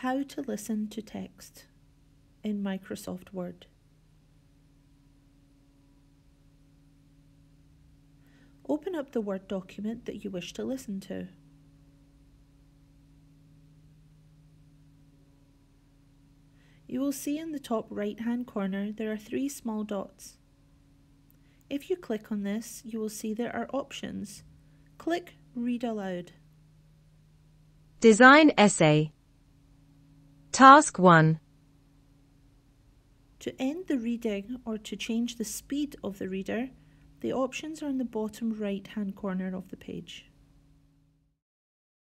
How to listen to text in Microsoft Word. Open up the Word document that you wish to listen to. You will see in the top right hand corner there are three small dots. If you click on this, you will see there are options. Click Read Aloud. Design Essay Task 1 To end the reading or to change the speed of the reader, the options are in the bottom right hand corner of the page.